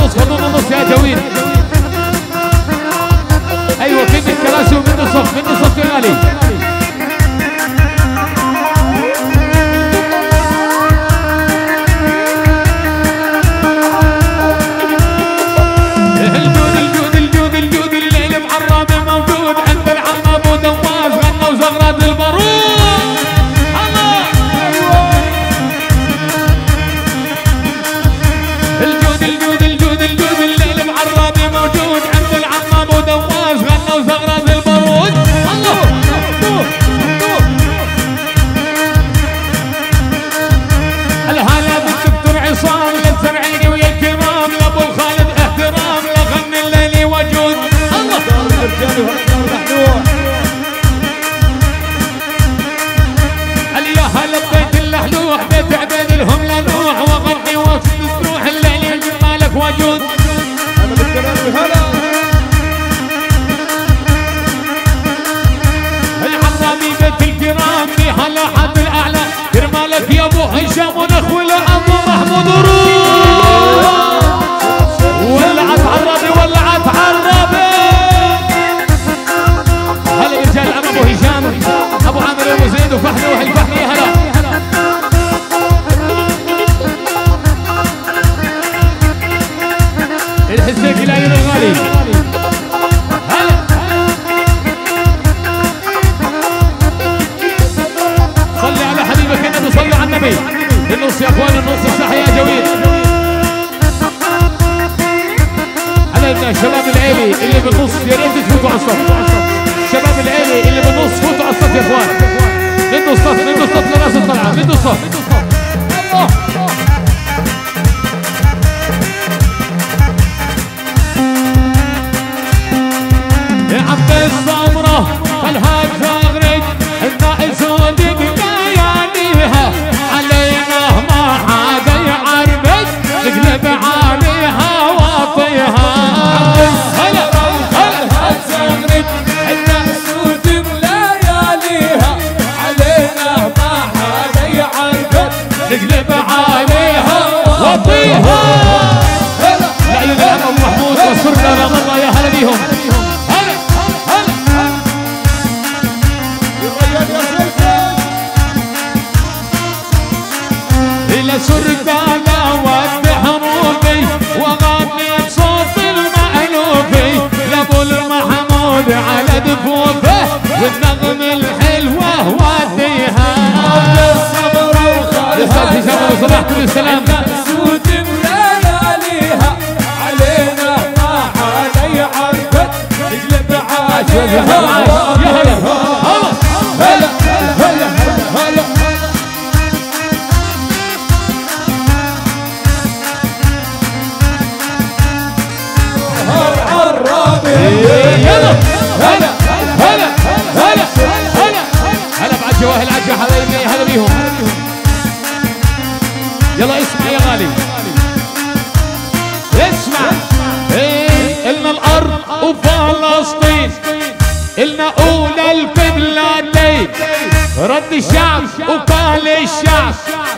النص خلونا النص يا جوين أيوه كلمه كلاسيو من نصف من نصف يا غالي. موجود أنا بيت الكرام هلا حد الأعلى. كرمالك يا أبو هشام ونخوي لابو محمود روح El Ezequiel Ayuno Gali. وفلسطين إلنا أولى البلادين رد الشعب. وقال الشعب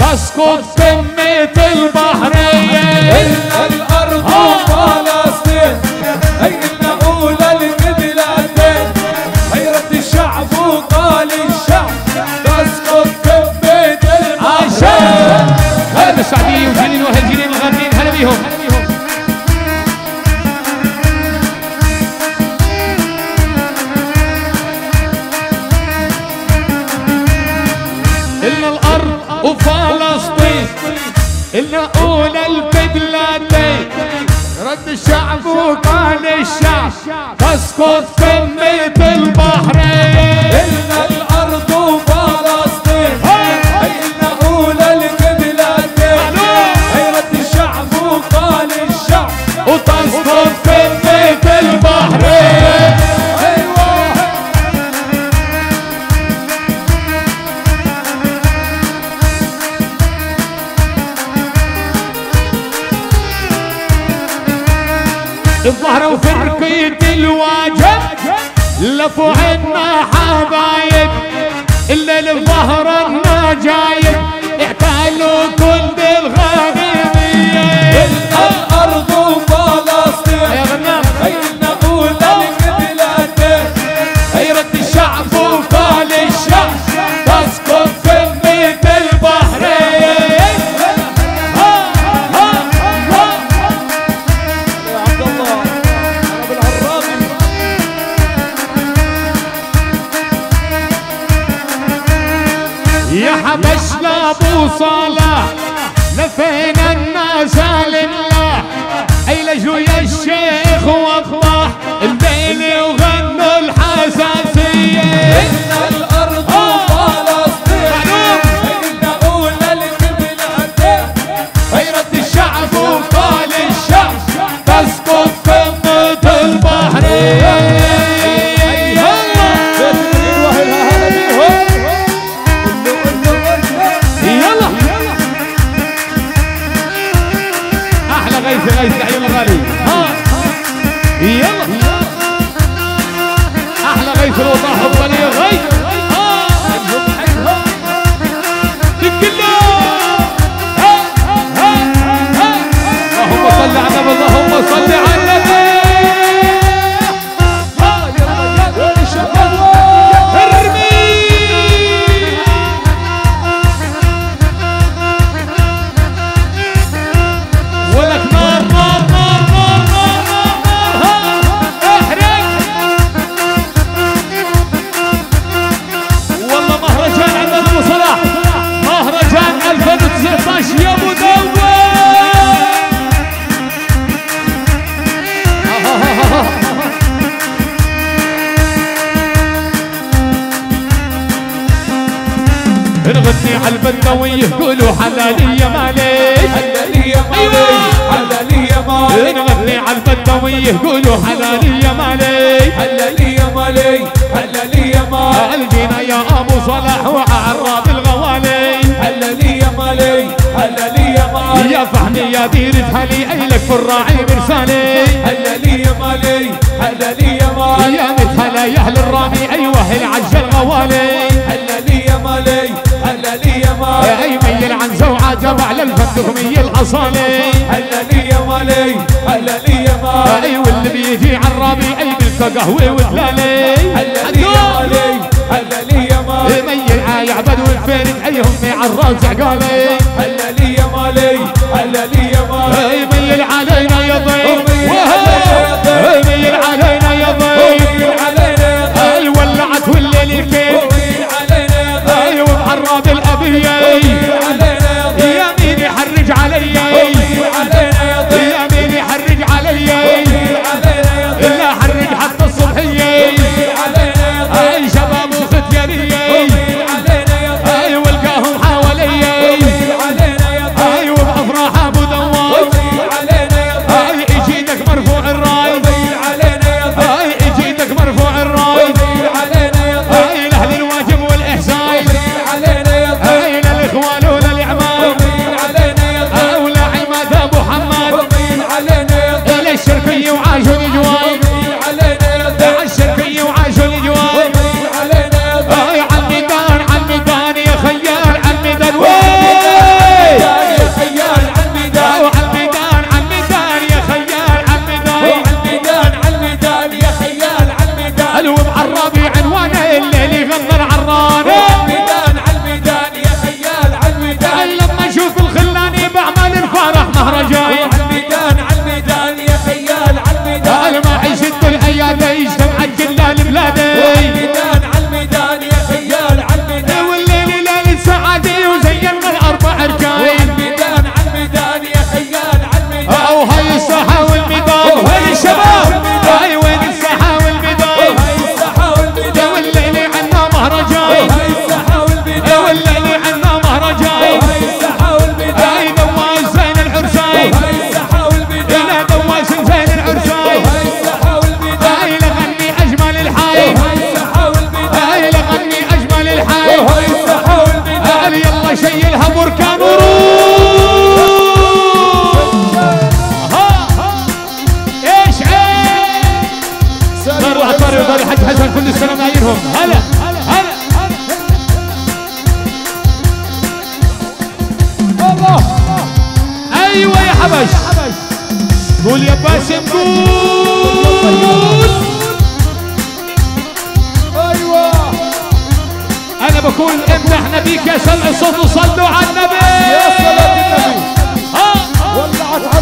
بسكت قمة البحرين إلنا الأرض آه. وفلسطين دون البدلتين رد الشعب وكان الشعب تسقط قمة البحرين. غيث غيث العيون الغالي ها. يلا. أحلى غيث الوطاح ويقولوا حلالي يا مالي. حلالي يا مالي. حلالي يا مالي. قلبينا يا أبو صلاح وعراب الغوالي. حلالي يا مالي. حلالي يا مالي. يا فهمي يا ديرة حالي أيلك فراعي برسالي. حلالي يا مالي. حلالي يا مالي. يا متهلا يا أهل الرامي أيوه العجل غوالي حلالي يا مالي. حلالي يا مالي. أي ميل عن زوعة جبع للفتهم الأصالي. القهوة وتلالي هلا لي يا مالي هلا لي يا مالي. مي العايعبد والفين تحيهم على الراجع قالي. هلا لي يا مالي هلا لي يا مالي. الله أيوه يا حبش قول يا باسم قول أيوه. أنا بقول إمتى إحنا بيك يا سمع صوت وصلوا على النبي. يا صلاه النبي. آه ولعت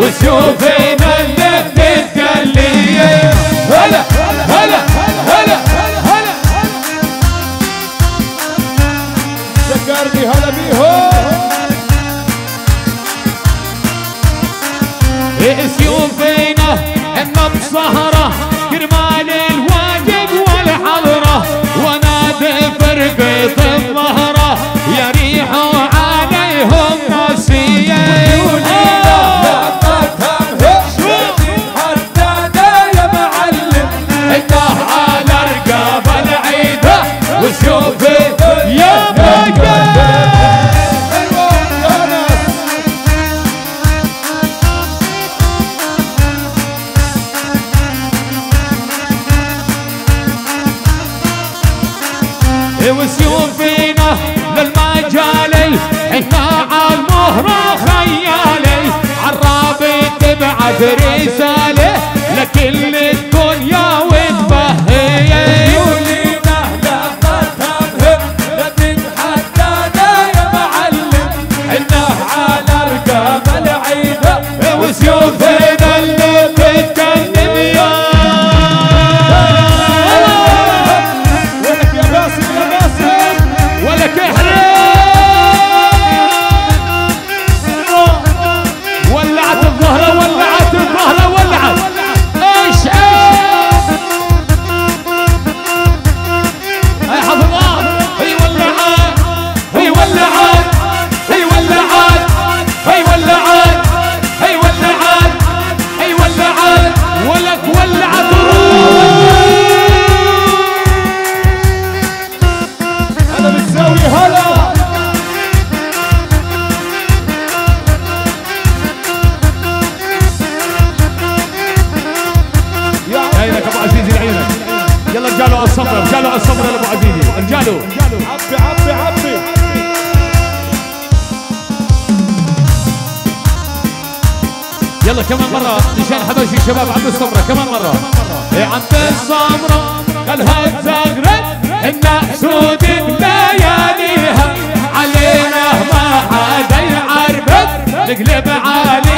with your veil. يشوف فينا للمجالي إحنا عالمهرة خيالي. عالرابط تبعث رسالة لكل شباب عبد السمرة كمان مرة. يا عبد السمرة خلها تزغرت إنا سود بلياليها علينا ما حدا يعرفت نقلب عليها